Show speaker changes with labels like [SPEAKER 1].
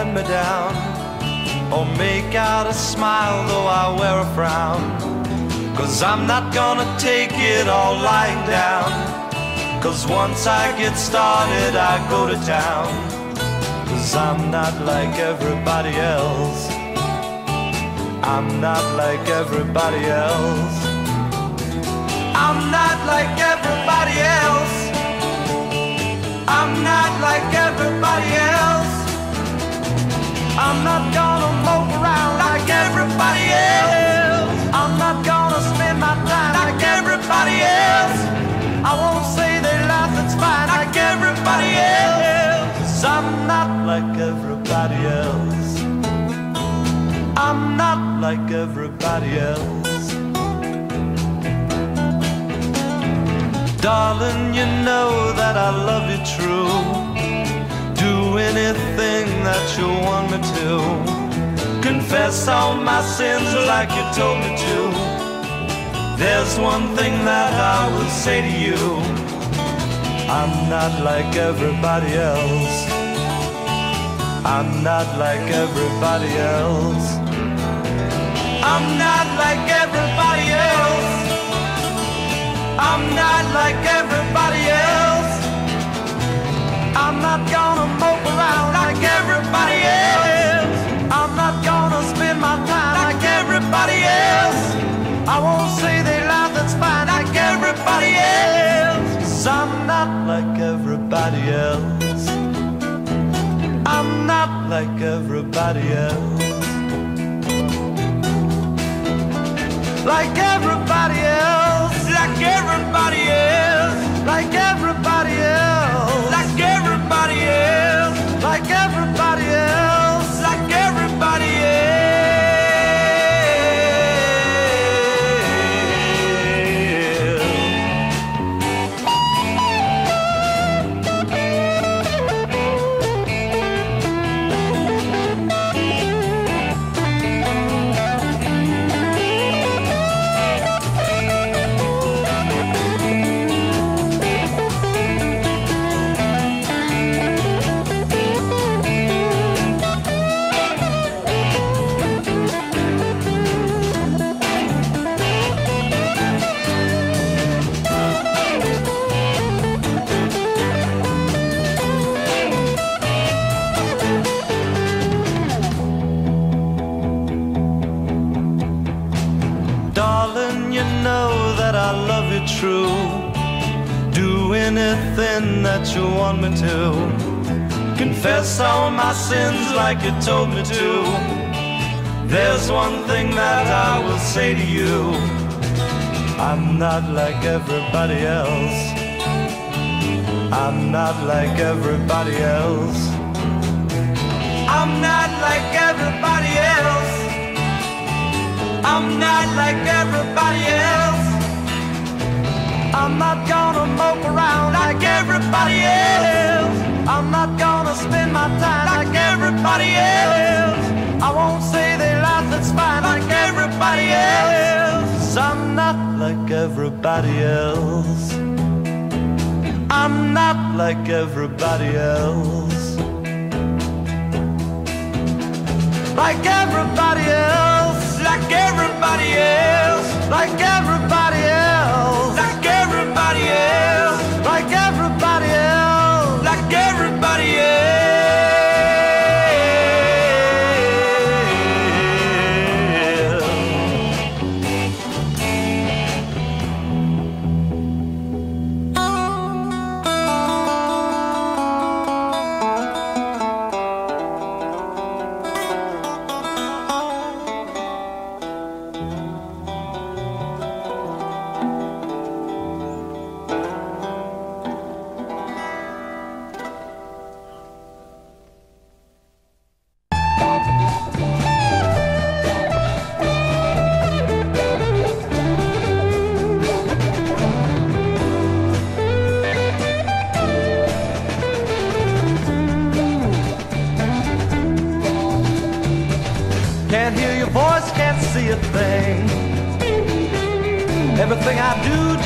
[SPEAKER 1] hand me down or make out a smile though I wear a frown. Cause I'm not gonna take it all lying down. Cause once I get started, I go to town. Cause I'm not like everybody else. I'm not like everybody else. I'm not like everybody I'm not like everybody else. I'm not like everybody else. Darling, you know that I love you true. Do anything that you want me to. Confess all my sins like you told me to. There's one thing that I will say to you. I'm not like everybody else. I'm not like everybody else. I'm not like everybody else. I'm not like everybody else. Like true. Do anything that you want me to. Confess all my sins like you told me to. There's one thing that I will say to you. I'm not like everybody else. I'm not like everybody else. I'm not like everybody else. I'm not like everybody else. I'm not gonna mope around like everybody else. I'm not gonna spend my time like everybody else. I won't say they laugh, that's fine like everybody else. I'm not like everybody else. I'm not like everybody else. Like everybody else, voice, can't see a thing. Everything I do.